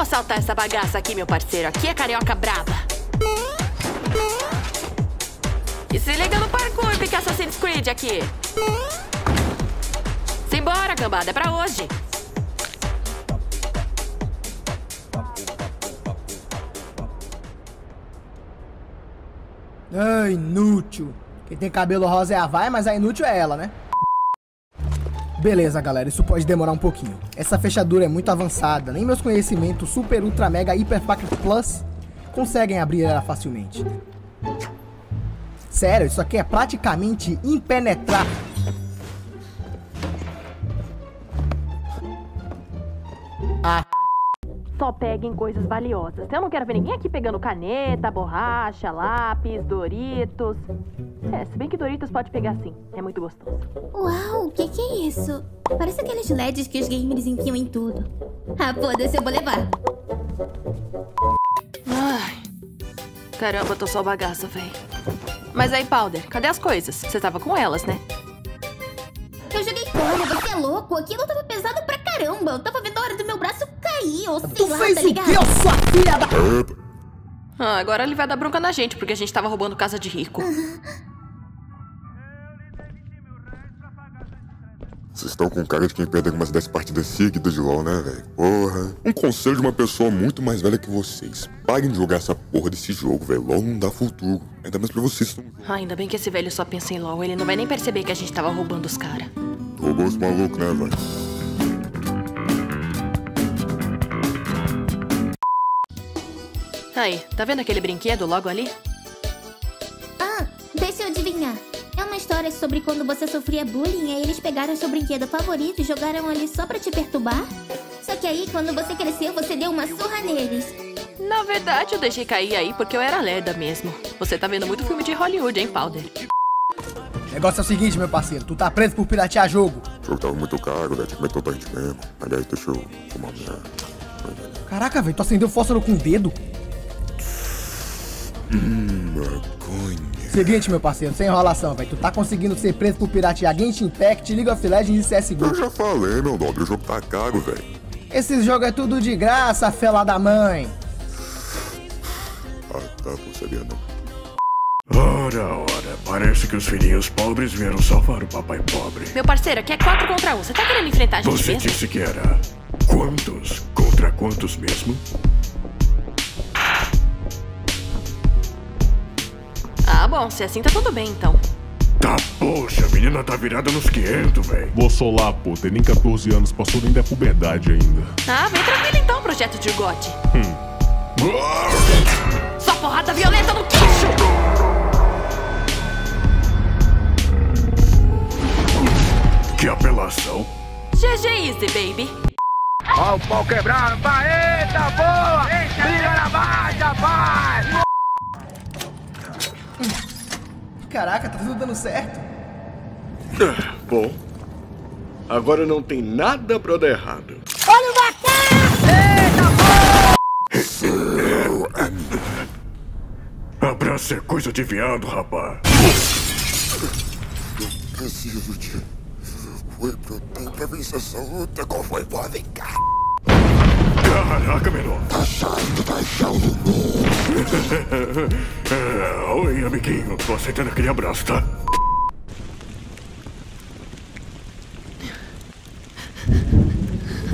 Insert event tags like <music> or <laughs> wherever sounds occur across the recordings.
Vou assaltar essa bagaça aqui, meu parceiro. Aqui é carioca braba. E se liga no parkour, pique Assassin's Creed aqui. Simbora, cambada, é pra hoje. Ah, inútil. Quem tem cabelo rosa é a vai, mas a inútil é ela, né? Beleza, galera, isso pode demorar um pouquinho. Essa fechadura é muito avançada, nem meus conhecimentos Super Ultra Mega Hyper Packet Plus conseguem abrir ela facilmente. Sério, isso aqui é praticamente impenetrável. Só peguem coisas valiosas. Eu não quero ver ninguém aqui pegando caneta, borracha, lápis, Doritos. É, se bem que Doritos pode pegar sim. É muito gostoso. Uau, o que, que é isso? Parece aqueles LEDs que os gamers enfiam em tudo. Ah, foda-se, eu vou levar. Ai. Caramba, tô só bagaço, véi. Mas aí, Powder, cadê as coisas? Você tava com elas, né? Eu joguei fora, você é louco? Aquilo tava pesado pra caramba. Eu tava vendo a hora do meu braço sei tu lá, fez tá o ligado? quê, ô sua filha da... Ah, agora ele vai dar bronca na gente, porque a gente tava roubando casa de rico. Vocês estão com cara de quem perdeu umas 10 partidas seguidas de LOL, né, velho? Porra. Um conselho de uma pessoa muito mais velha que vocês. Parem de jogar essa porra desse jogo, velho. LOL não dá futuro. Ainda mais pra vocês que estão Ah, ainda bem que esse velho só pensa em LOL. Ele não vai nem perceber que a gente tava roubando os caras. roubando os malucos, né, velho? Aí, tá vendo aquele brinquedo logo ali? Ah, deixa eu adivinhar. É uma história sobre quando você sofria bullying e eles pegaram seu brinquedo favorito e jogaram ali só pra te perturbar? Só que aí, quando você cresceu, você deu uma surra neles. Na verdade, eu deixei cair aí porque eu era lerda mesmo. Você tá vendo muito filme de Hollywood, hein, Powder? O negócio é o seguinte, meu parceiro. Tu tá preso por piratear jogo. O jogo tava muito caro, velho. Tinha que meter gente mesmo. Aliás, deixa eu fumar minha. Caraca, velho, tu acendeu fósforo com o dedo? Hum, maconha. Seguinte, meu parceiro, sem enrolação, velho. Tu tá conseguindo ser preso por piratear Genshin Impact, League of Legends e Eu CSGO. já falei, meu nobre. O jogo tá caro, velho. Esse jogo é tudo de graça, fela da mãe. Ah, tá. Não sabia, não. Ora, ora, parece que os filhinhos pobres vieram salvar o papai pobre. Meu parceiro, aqui é 4 contra 1. Você tá querendo enfrentar a gente Você mesmo? disse que era quantos contra quantos mesmo? Bom, se assim tá tudo bem, então. Tá, poxa, a menina tá virada nos 500, velho. Vou solar, pô. Tem nem 14 anos, passou nem da puberdade ainda. Ah, vem tranquilo então, projeto de gote. Só porrada violenta no queixo! Que apelação. GG Easy, baby. Ó o pau quebrando, vai, eita boa! Caraca, tá tudo dando certo. <laughs> Bom, agora não tem nada pra dar errado. Abraço é coisa de viado, rapaz. Preciso de. Foi pro tempo pra vencer essa luta. Qual foi? Vem cá. Caraca, menor. Tá saindo, tá saindo. É, <laughs> Oi, amiguinho. Tô aceitando aquele abraço, tá?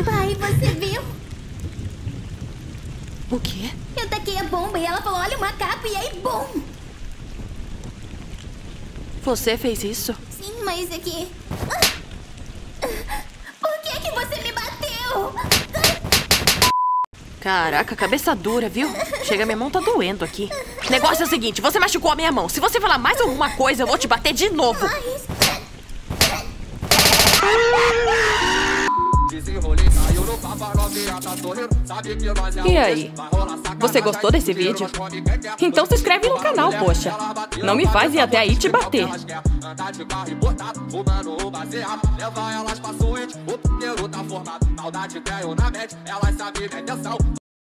Pai, você viu? O quê? Eu taquei a bomba e ela falou, olha o macaco, e aí, bum! Você fez isso? Sim, mas é que... Ah! Por que que você me bateu? Caraca, cabeça dura, viu? Chega, minha mão tá doendo aqui. Negócio é o seguinte, você machucou a minha mão. Se você falar mais alguma coisa, eu vou te bater de novo. E aí? Você gostou desse vídeo? Então se inscreve no canal, poxa. Não me faz ir até aí te bater.